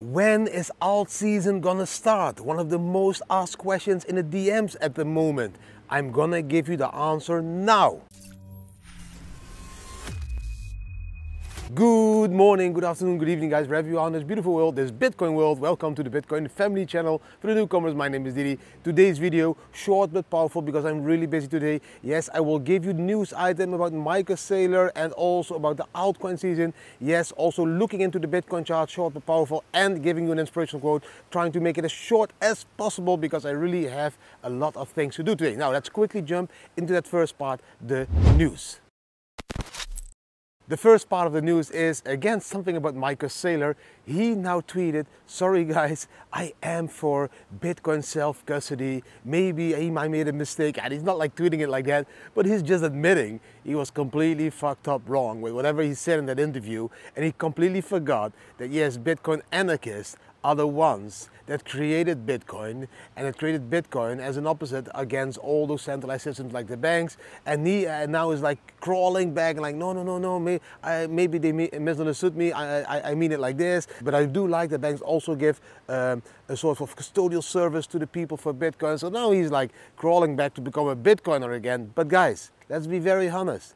When is alt season gonna start? One of the most asked questions in the DMs at the moment. I'm gonna give you the answer now. Good morning, good afternoon, good evening, guys, wherever you are in this beautiful world, this Bitcoin world. Welcome to the Bitcoin family channel. For the newcomers, my name is Didi. Today's video, short but powerful because I'm really busy today. Yes, I will give you news item about Michael Saylor and also about the altcoin season. Yes, also looking into the Bitcoin chart, short but powerful, and giving you an inspirational quote, trying to make it as short as possible because I really have a lot of things to do today. Now, let's quickly jump into that first part, the news. The first part of the news is again something about Michael Saylor. He now tweeted, sorry guys, I am for Bitcoin self-custody. Maybe he might made a mistake and he's not like tweeting it like that, but he's just admitting he was completely fucked up wrong with whatever he said in that interview and he completely forgot that yes, Bitcoin anarchists are the ones that created Bitcoin and it created Bitcoin as an opposite against all those centralized systems like the banks. And he uh, now is like crawling back like, no, no, no, no, may, I, maybe they misunderstood me. I, I, I, mean it like this. But I do like that banks also give um, a sort of custodial service to the people for Bitcoin. So now he's like crawling back to become a Bitcoiner again. But guys, let's be very honest.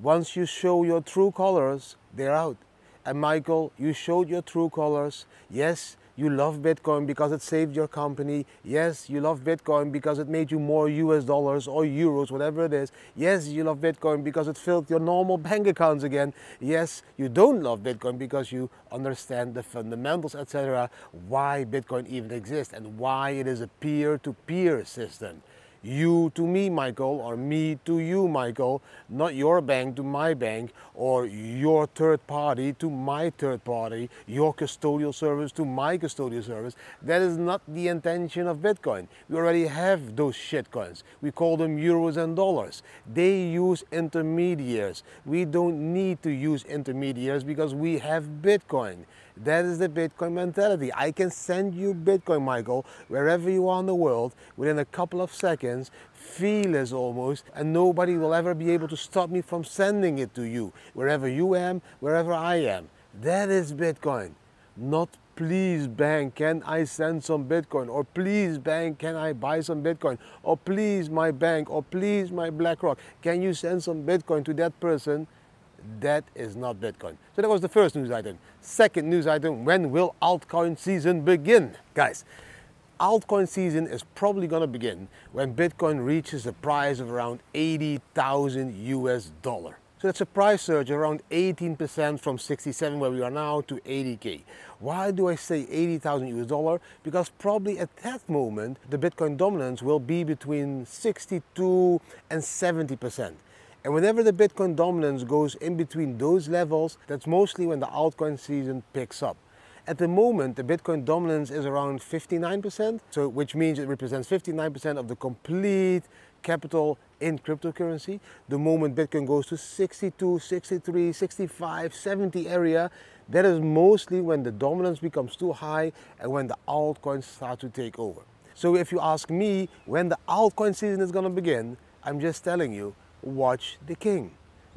Once you show your true colors, they're out. And Michael, you showed your true colors. Yes, you love Bitcoin because it saved your company. Yes, you love Bitcoin because it made you more US dollars or euros, whatever it is. Yes, you love Bitcoin because it filled your normal bank accounts again. Yes, you don't love Bitcoin because you understand the fundamentals, etc. Why Bitcoin even exists and why it is a peer-to-peer system you to me, Michael, or me to you, Michael, not your bank to my bank, or your third party to my third party, your custodial service to my custodial service. That is not the intention of Bitcoin. We already have those shitcoins. We call them euros and dollars. They use intermediaries. We don't need to use intermediaries because we have Bitcoin. That is the Bitcoin mentality. I can send you Bitcoin, Michael, wherever you are in the world within a couple of seconds, feelers almost, and nobody will ever be able to stop me from sending it to you, wherever you am, wherever I am. That is Bitcoin. Not please bank, can I send some Bitcoin? Or please bank, can I buy some Bitcoin? Or please my bank, or please my BlackRock, can you send some Bitcoin to that person? That is not Bitcoin. So that was the first news item. Second news item, when will altcoin season begin? Guys, altcoin season is probably going to begin when Bitcoin reaches a price of around 80,000 US dollar. So that's a price surge around 18% from 67 where we are now to 80k. Why do I say 80,000 US dollar? Because probably at that moment the Bitcoin dominance will be between 62 and 70%. And whenever the Bitcoin dominance goes in between those levels, that's mostly when the altcoin season picks up. At the moment, the Bitcoin dominance is around 59%, so which means it represents 59% of the complete capital in cryptocurrency. The moment Bitcoin goes to 62, 63, 65, 70 area, that is mostly when the dominance becomes too high and when the altcoins start to take over. So if you ask me when the altcoin season is going to begin, I'm just telling you, watch the king.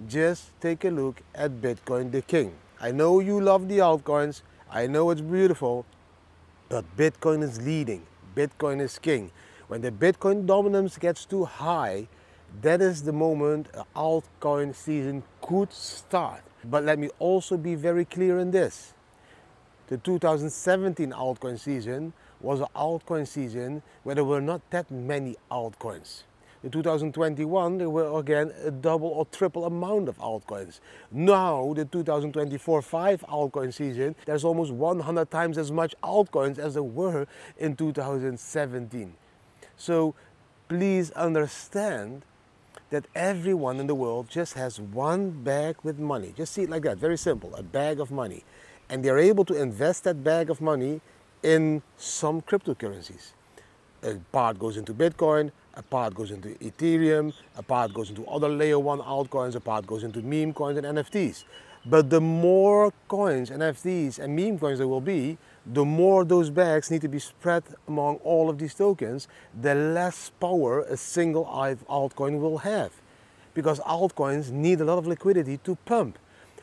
Just take a look at Bitcoin the king. I know you love the altcoins. I know it's beautiful, but Bitcoin is leading. Bitcoin is king. When the Bitcoin dominance gets too high, that is the moment altcoin season could start. But let me also be very clear in this. The 2017 altcoin season was an altcoin season where there were not that many altcoins. In 2021, there were again a double or triple amount of altcoins. Now, the 2024-5 altcoin season, there's almost 100 times as much altcoins as there were in 2017. So please understand that everyone in the world just has one bag with money. Just see it like that, very simple, a bag of money. And they're able to invest that bag of money in some cryptocurrencies. A part goes into Bitcoin, a part goes into Ethereum, a part goes into other layer one altcoins, a part goes into meme coins and NFTs. But the more coins, NFTs and meme coins there will be, the more those bags need to be spread among all of these tokens, the less power a single altcoin will have. Because altcoins need a lot of liquidity to pump.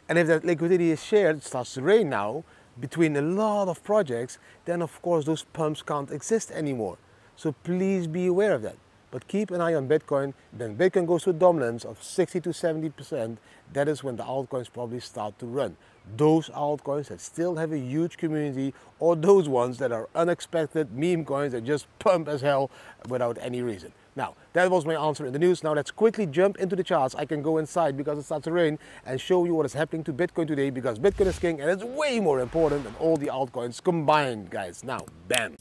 And if that liquidity is shared, it starts to rain now, between a lot of projects, then of course those pumps can't exist anymore. So please be aware of that. But keep an eye on Bitcoin. Then Bitcoin goes to dominance of 60 to 70%. That is when the altcoins probably start to run. Those altcoins that still have a huge community or those ones that are unexpected meme coins that just pump as hell without any reason. Now, that was my answer in the news. Now let's quickly jump into the charts. I can go inside because it starts to rain and show you what is happening to Bitcoin today because Bitcoin is king and it's way more important than all the altcoins combined, guys. Now, bam.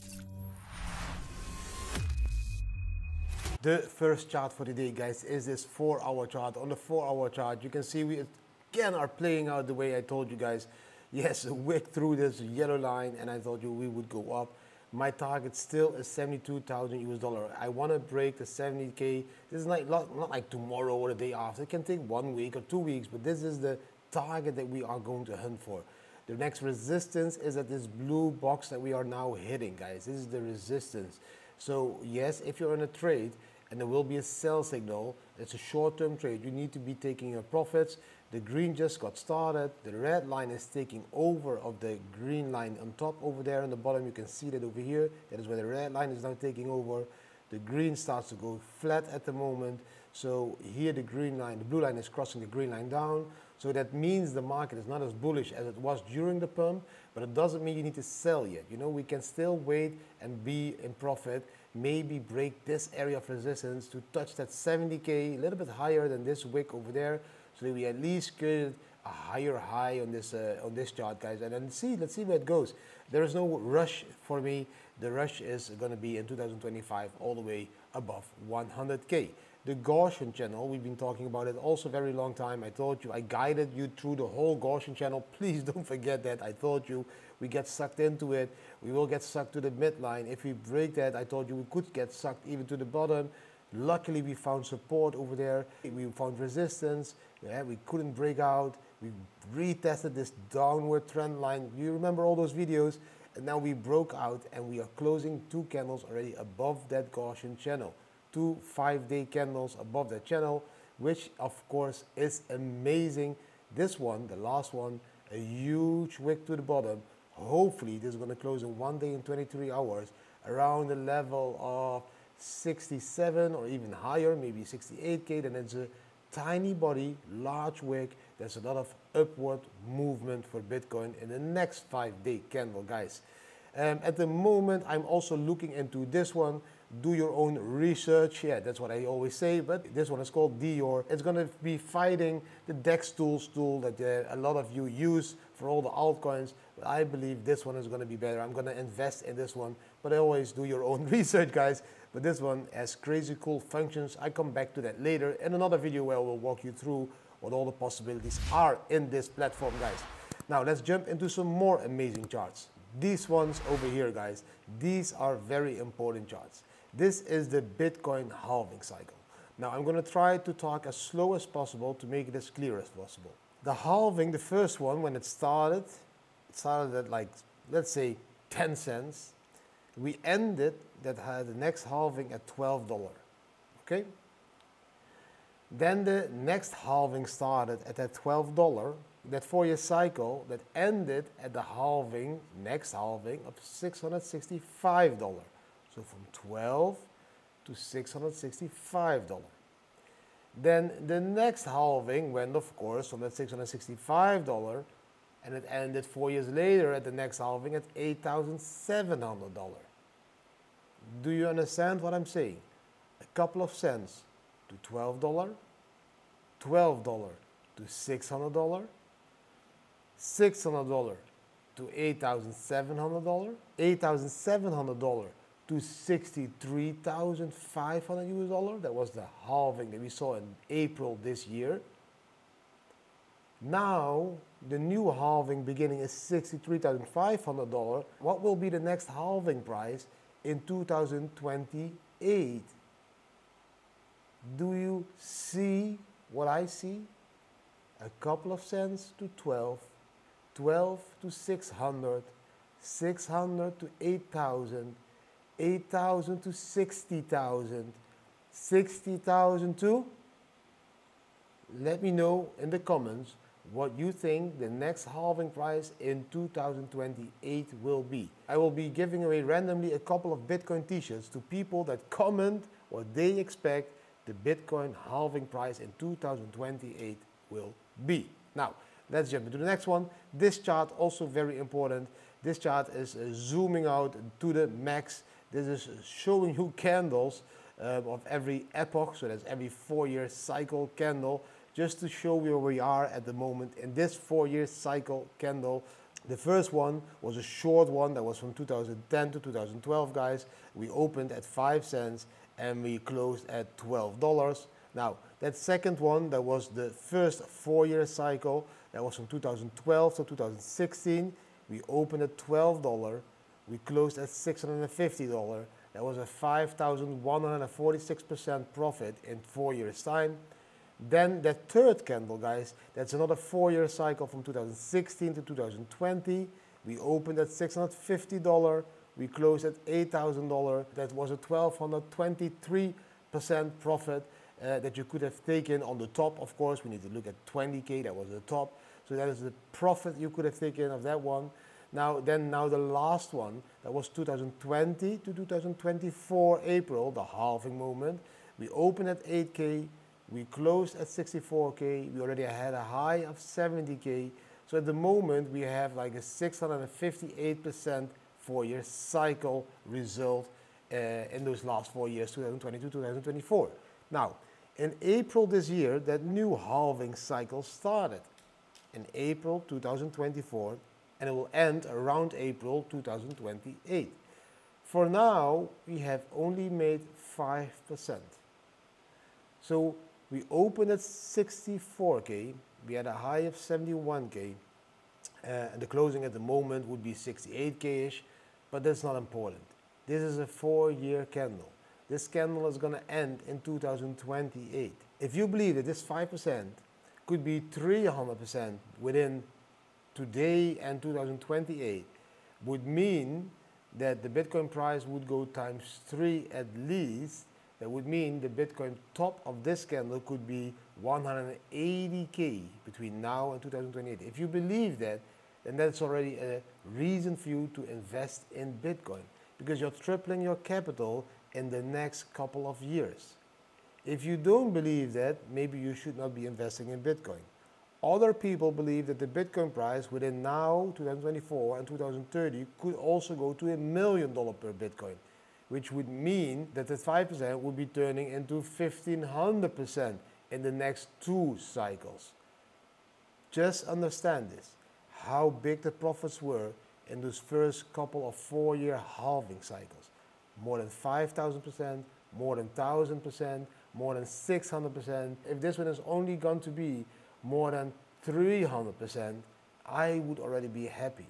The first chart for today, guys, is this four hour chart. On the four hour chart, you can see we again are playing out the way I told you guys. Yes, wick through this yellow line and I told you we would go up my target still is 72,000 US dollar. I want to break the 70k. This is not, not, not like tomorrow or the day after. It can take one week or two weeks, but this is the target that we are going to hunt for. The next resistance is at this blue box that we are now hitting, guys. This is the resistance. So yes, if you're in a trade and there will be a sell signal, it's a short-term trade. You need to be taking your profits. The green just got started. The red line is taking over of the green line on top over there on the bottom. You can see that over here. That is where the red line is now taking over. The green starts to go flat at the moment. So here the green line, the blue line is crossing the green line down. So that means the market is not as bullish as it was during the pump, but it doesn't mean you need to sell yet. You know, we can still wait and be in profit, maybe break this area of resistance to touch that 70K, a little bit higher than this wick over there so that we at least created a higher high on this uh, on this chart, guys. And then see, let's see where it goes. There is no rush for me. The rush is going to be in 2025 all the way above 100k. The Gaussian channel, we've been talking about it also very long time. I told you, I guided you through the whole Gaussian channel. Please don't forget that. I told you we get sucked into it. We will get sucked to the midline. If we break that, I told you we could get sucked even to the bottom. Luckily, we found support over there. We found resistance. Yeah, we couldn't break out. We retested this downward trend line. You remember all those videos? And now we broke out and we are closing two candles already above that Gaussian channel. Two five-day candles above the channel, which of course is amazing. This one, the last one, a huge wick to the bottom. Hopefully this is going to close in one day in 23 hours around the level of 67 or even higher, maybe 68K, then it's a tiny body, large wick. There's a lot of upward movement for Bitcoin in the next five day candle, guys. Um, at the moment, I'm also looking into this one. Do your own research. Yeah, that's what I always say. But this one is called Dior. It's going to be fighting the DEXTools tool that uh, a lot of you use for all the altcoins. But I believe this one is going to be better. I'm going to invest in this one. But I always do your own research, guys. But this one has crazy cool functions. I come back to that later in another video where I will walk you through what all the possibilities are in this platform, guys. Now let's jump into some more amazing charts. These ones over here, guys, these are very important charts. This is the Bitcoin halving cycle. Now I'm going to try to talk as slow as possible to make it as clear as possible. The halving, the first one, when it started, it started at like, let's say 10 cents. We ended that had the next halving at $12. Okay? Then the next halving started at that $12, that four year cycle that ended at the halving, next halving of $665. So from 12 to $665. Then the next halving went, of course, from that $665 and it ended four years later at the next halving at $8,700. Do you understand what I'm saying? A couple of cents to $12, $12 to $600, $600 to $8,700, $8,700 to 63,500 US dollar. That was the halving that we saw in April this year. Now, the new halving beginning is $63,500. What will be the next halving price? in 2028. Do you see what I see? A couple of cents to 12, 12 to 600, 600 to 8,000, 8,000 to 60,000, 60,000 to? Let me know in the comments what you think the next halving price in 2028 will be. I will be giving away randomly a couple of Bitcoin t-shirts to people that comment what they expect the Bitcoin halving price in 2028 will be. Now, let's jump into the next one. This chart also very important. This chart is uh, zooming out to the max. This is showing you candles uh, of every epoch, so that's every four year cycle candle, just to show where we are at the moment in this four year cycle candle. The first one was a short one that was from 2010 to 2012, guys. We opened at 5 cents and we closed at $12. Now, that second one, that was the first four-year cycle, that was from 2012 to 2016. We opened at $12. We closed at $650. That was a 5,146% profit in four years' time. Then that third candle, guys, that's another four-year cycle from 2016 to 2020. We opened at $650. We closed at $8,000. That was a 1,223% profit uh, that you could have taken on the top. Of course, we need to look at 20K, that was the top. So that is the profit you could have taken of that one. Now, then now the last one, that was 2020 to 2024 April, the halving moment. We opened at 8K, we closed at 64K, we already had a high of 70K. So at the moment we have like a 658% four-year cycle result uh, in those last four years, 2022, 2024. Now, in April this year, that new halving cycle started. In April 2024, and it will end around April 2028. For now, we have only made 5%. So we opened at 64K, we had a high of 71K, uh, and the closing at the moment would be 68K-ish, but that's not important. This is a four-year candle. This candle is going to end in 2028. If you believe that this 5% could be 300% within today and 2028, would mean that the Bitcoin price would go times three at least. That would mean the Bitcoin top of this candle could be 180K between now and 2028. If you believe that, then that's already a reason for you to invest in Bitcoin because you're tripling your capital in the next couple of years. If you don't believe that, maybe you should not be investing in Bitcoin. Other people believe that the Bitcoin price within now, 2024 and 2030 could also go to a million dollar per Bitcoin, which would mean that the 5% would be turning into 1500% in the next two cycles. Just understand this how big the profits were in those first couple of four year halving cycles. More than 5,000%, more than 1,000%, more than 600%. If this one is only going to be more than 300%, I would already be happy.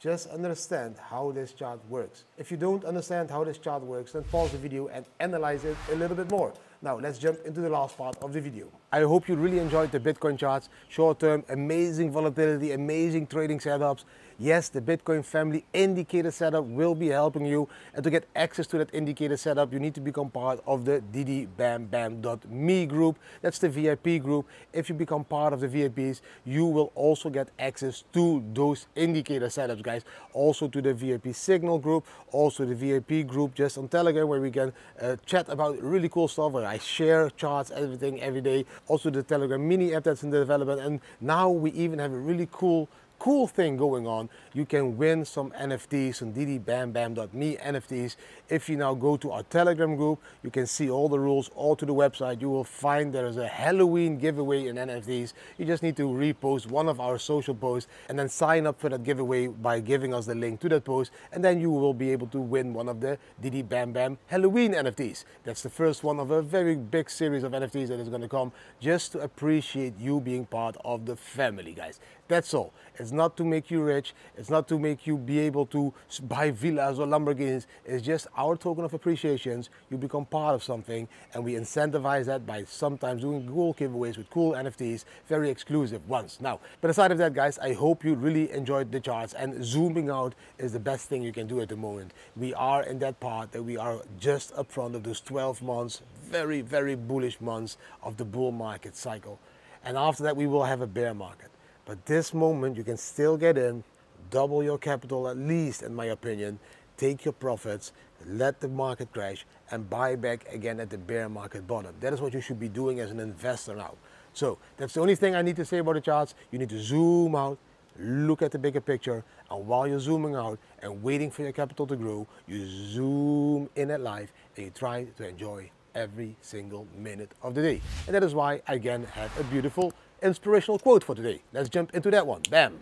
Just understand how this chart works. If you don't understand how this chart works, then pause the video and analyze it a little bit more. Now let's jump into the last part of the video. I hope you really enjoyed the Bitcoin charts. Short term, amazing volatility, amazing trading setups. Yes, the Bitcoin family indicator setup will be helping you. And to get access to that indicator setup, you need to become part of the didibambam.me group. That's the VIP group. If you become part of the VIPs, you will also get access to those indicator setups, guys. Also to the VIP signal group, also the VIP group just on Telegram where we can uh, chat about really cool stuff where I share charts, everything every day. Also the Telegram mini app that's in development. And now we even have a really cool cool thing going on. You can win some NFTs, some didibambam.me NFTs. If you now go to our Telegram group, you can see all the rules all to the website. You will find there is a Halloween giveaway in NFTs. You just need to repost one of our social posts and then sign up for that giveaway by giving us the link to that post. And then you will be able to win one of the Didi Bam Bam Halloween NFTs. That's the first one of a very big series of NFTs that is going to come just to appreciate you being part of the family, guys. That's all. It's not to make you rich. It's not to make you be able to buy villas or Lamborghinis. It's just our token of appreciation. You become part of something and we incentivize that by sometimes doing cool giveaways with cool NFTs, very exclusive ones. Now, but aside of that, guys, I hope you really enjoyed the charts and zooming out is the best thing you can do at the moment. We are in that part that we are just up front of those 12 months, very, very bullish months of the bull market cycle. And after that, we will have a bear market. But this moment, you can still get in, double your capital at least, in my opinion, take your profits, let the market crash, and buy back again at the bear market bottom. That is what you should be doing as an investor now. So that's the only thing I need to say about the charts. You need to zoom out, look at the bigger picture, and while you're zooming out and waiting for your capital to grow, you zoom in at life and you try to enjoy every single minute of the day. And that is why I again have a beautiful inspirational quote for today. Let's jump into that one. Bam!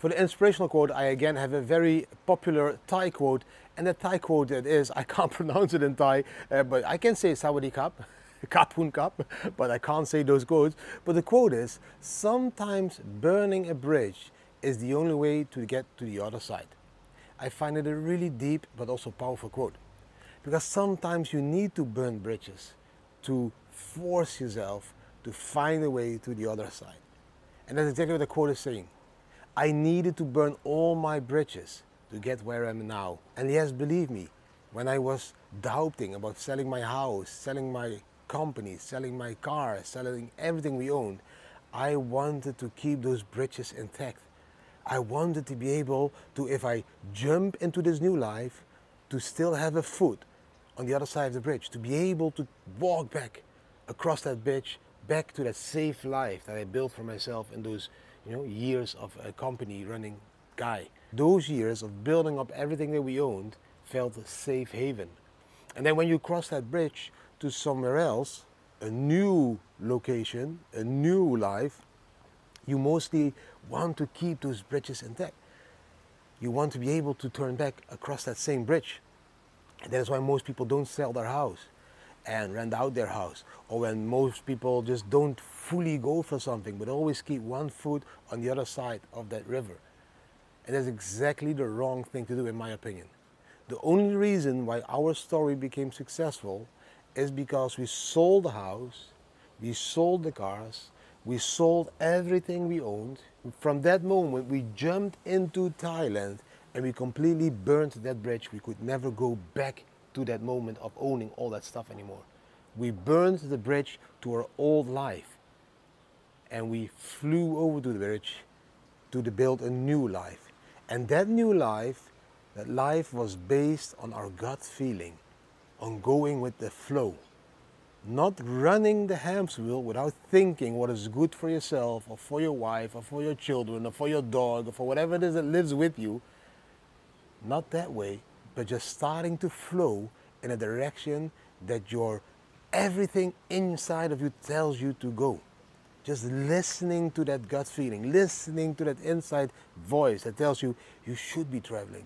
For the inspirational quote, I again have a very popular Thai quote, and the Thai quote that is, I can't pronounce it in Thai, uh, but I can say Sawadee Kap, Kapun Kap, but I can't say those quotes. But the quote is, sometimes burning a bridge is the only way to get to the other side. I find it a really deep but also powerful quote. Because sometimes you need to burn bridges to force yourself to find a way to the other side. And that's exactly what the quote is saying. I needed to burn all my bridges to get where I am now. And yes, believe me, when I was doubting about selling my house, selling my company, selling my car, selling everything we owned, I wanted to keep those bridges intact. I wanted to be able to, if I jump into this new life, to still have a foot on the other side of the bridge, to be able to walk back across that bridge, back to that safe life that I built for myself in those you know, years of a company running guy. Those years of building up everything that we owned felt a safe haven. And then when you cross that bridge to somewhere else, a new location, a new life, you mostly want to keep those bridges intact. You want to be able to turn back across that same bridge. And that is why most people don't sell their house and rent out their house. Or when most people just don't fully go for something, but always keep one foot on the other side of that river. And that's exactly the wrong thing to do, in my opinion. The only reason why our story became successful is because we sold the house, we sold the cars, we sold everything we owned. From that moment, we jumped into Thailand and we completely burned that bridge. We could never go back to that moment of owning all that stuff anymore. We burned the bridge to our old life and we flew over to the bridge to build a new life. And that new life, that life was based on our gut feeling, on going with the flow not running the hamster wheel without thinking what is good for yourself or for your wife or for your children or for your dog or for whatever it is that lives with you. Not that way, but just starting to flow in a direction that your everything inside of you tells you to go. Just listening to that gut feeling, listening to that inside voice that tells you you should be traveling,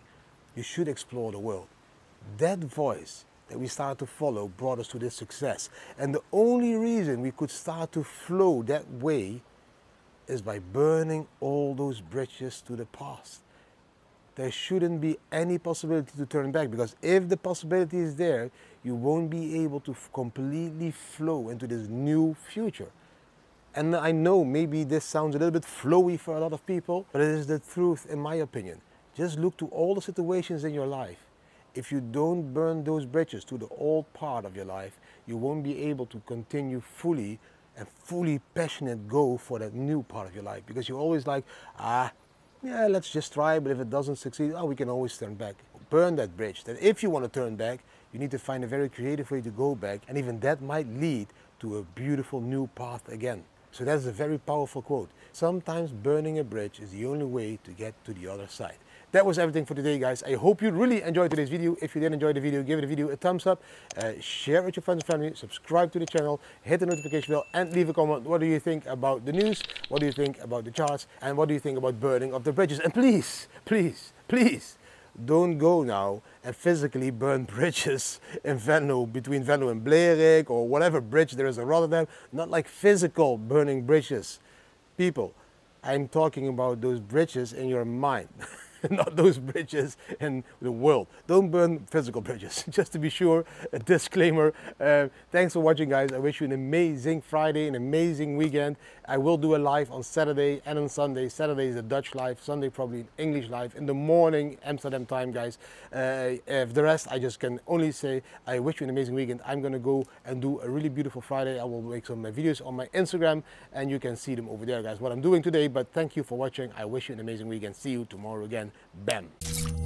you should explore the world. That voice that we started to follow brought us to this success. And the only reason we could start to flow that way is by burning all those bridges to the past. There shouldn't be any possibility to turn back because if the possibility is there, you won't be able to completely flow into this new future. And I know maybe this sounds a little bit flowy for a lot of people, but it is the truth in my opinion. Just look to all the situations in your life if you don't burn those bridges to the old part of your life, you won't be able to continue fully and fully passionate go for that new part of your life because you're always like, ah, yeah, let's just try, but if it doesn't succeed, oh, we can always turn back. Burn that bridge. That if you want to turn back, you need to find a very creative way to go back, and even that might lead to a beautiful new path again. So that's a very powerful quote. Sometimes burning a bridge is the only way to get to the other side. That was everything for today, guys. I hope you really enjoyed today's video. If you did enjoy the video, give the video a thumbs up, uh, share it with your friends and family, subscribe to the channel, hit the notification bell, and leave a comment. What do you think about the news? What do you think about the charts? And what do you think about burning of the bridges? And please, please, please, don't go now and physically burn bridges in Venlo, between Venlo and Blerik, or whatever bridge there is in Rotterdam. Not like physical burning bridges. People, I'm talking about those bridges in your mind. not those bridges in the world. Don't burn physical bridges, just to be sure, a disclaimer. Uh, thanks for watching guys. I wish you an amazing Friday, an amazing weekend. I will do a live on Saturday and on Sunday. Saturday is a Dutch live, Sunday probably an English live. In the morning, Amsterdam time guys. Uh, if the rest, I just can only say I wish you an amazing weekend. I'm gonna go and do a really beautiful Friday. I will make some videos on my Instagram and you can see them over there guys, what I'm doing today. But thank you for watching. I wish you an amazing weekend. See you tomorrow again. Bam.